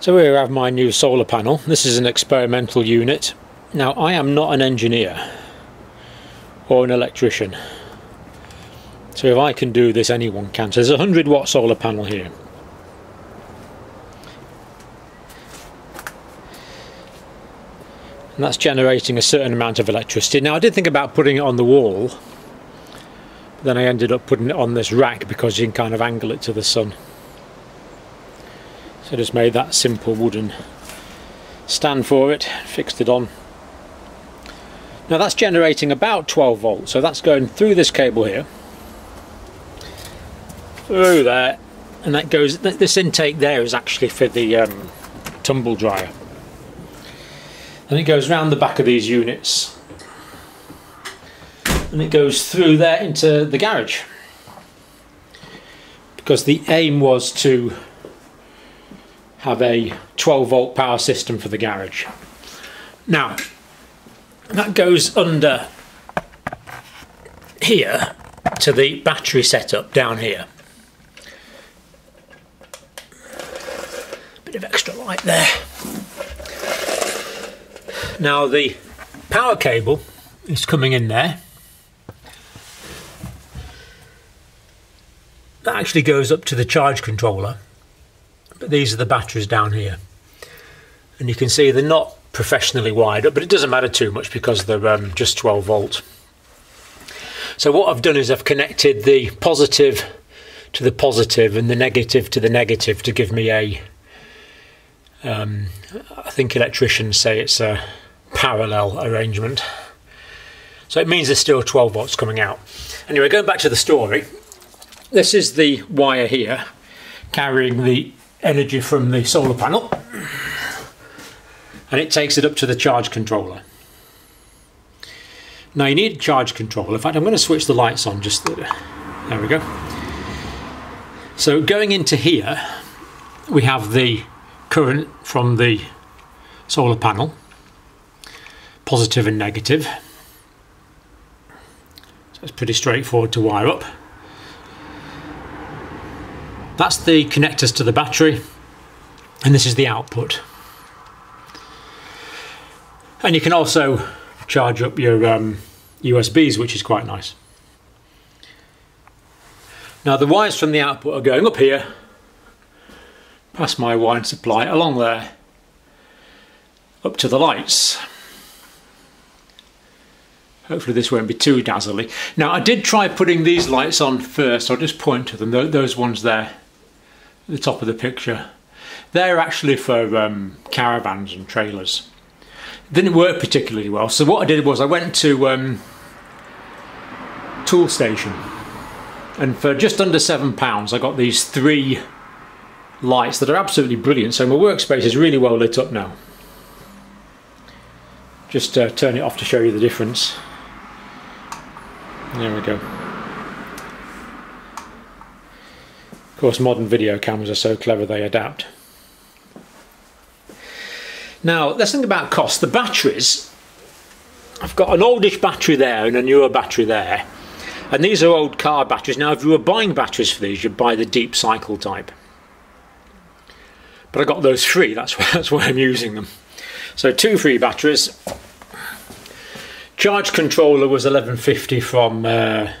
So here I have my new solar panel. This is an experimental unit. Now I am not an engineer or an electrician. So if I can do this anyone can. So there's a 100 watt solar panel here. And that's generating a certain amount of electricity. Now I did think about putting it on the wall. But then I ended up putting it on this rack because you can kind of angle it to the sun. So just made that simple wooden stand for it, fixed it on. Now that's generating about 12 volts, so that's going through this cable here, through there, and that goes, this intake there is actually for the um, tumble dryer. And it goes round the back of these units, and it goes through there into the garage. Because the aim was to have a 12 volt power system for the garage. Now, that goes under here to the battery setup down here. Bit of extra light there. Now the power cable is coming in there. That actually goes up to the charge controller but these are the batteries down here. And you can see they're not professionally wired up but it doesn't matter too much because they're um, just 12 volt. So what I've done is I've connected the positive to the positive and the negative to the negative to give me a um, I think electricians say it's a parallel arrangement. So it means there's still 12 volts coming out. Anyway going back to the story this is the wire here carrying the energy from the solar panel and it takes it up to the charge controller. Now you need charge controller. In fact, I'm going to switch the lights on just there we go. So going into here, we have the current from the solar panel, positive and negative. So it's pretty straightforward to wire up. That's the connectors to the battery and this is the output. And you can also charge up your um, USBs which is quite nice. Now the wires from the output are going up here past my wine supply along there up to the lights. Hopefully this won't be too dazzling. Now I did try putting these lights on first, I'll just point to them, those ones there the top of the picture. They're actually for um, caravans and trailers. didn't work particularly well, so what I did was I went to um, Toolstation and for just under seven pounds I got these three lights that are absolutely brilliant. So my workspace is really well lit up now. Just uh, turn it off to show you the difference. There we go Of course, modern video cameras are so clever they adapt. Now, let's think about cost. The batteries, I've got an oldish battery there and a newer battery there. And these are old car batteries. Now, if you were buying batteries for these, you'd buy the deep cycle type. But I got those free, that's why, that's why I'm using them. So two free batteries. Charge controller was 1150 from uh,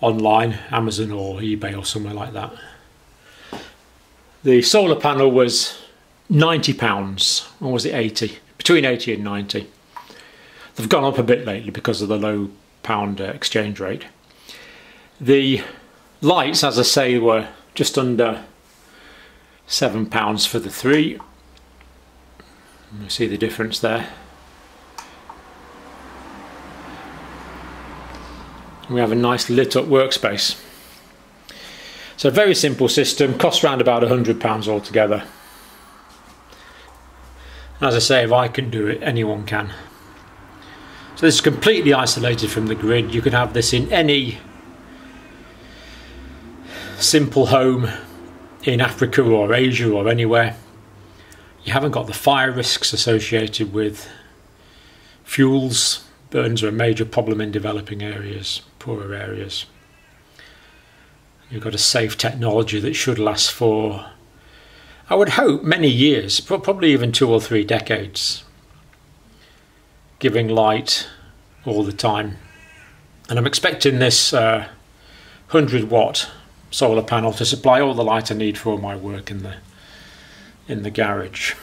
online, Amazon or eBay or somewhere like that. The solar panel was £90, or was it 80? Between 80 and 90. They've gone up a bit lately because of the low pound uh, exchange rate. The lights, as I say, were just under £7 for the three. You see the difference there. We have a nice lit up workspace. So a very simple system, costs around about £100 altogether. As I say, if I can do it, anyone can. So this is completely isolated from the grid. You can have this in any simple home in Africa or Asia or anywhere. You haven't got the fire risks associated with fuels. Burns are a major problem in developing areas poorer areas. You've got a safe technology that should last for I would hope many years, probably even two or three decades, giving light all the time. And I'm expecting this uh, 100 watt solar panel to supply all the light I need for my work in the in the garage.